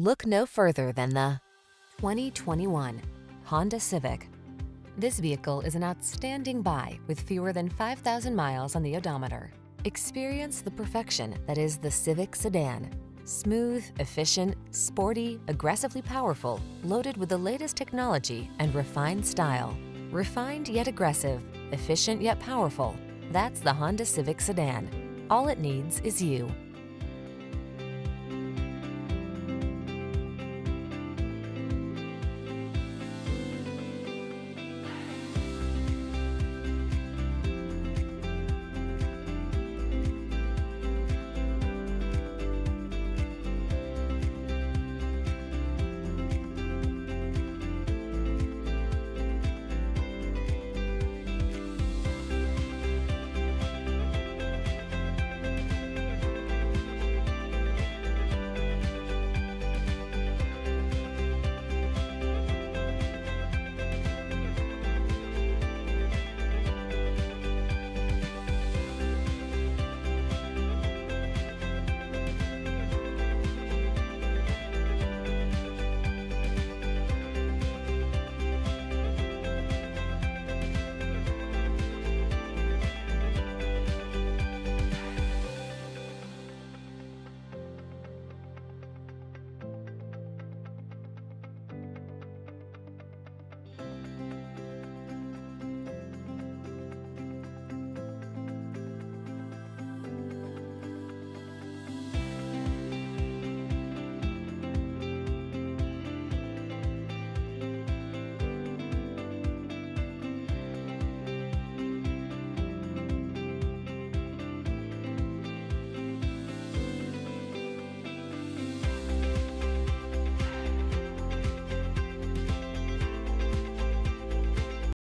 Look no further than the 2021 Honda Civic. This vehicle is an outstanding buy with fewer than 5,000 miles on the odometer. Experience the perfection that is the Civic sedan. Smooth, efficient, sporty, aggressively powerful, loaded with the latest technology and refined style. Refined yet aggressive, efficient yet powerful. That's the Honda Civic sedan. All it needs is you.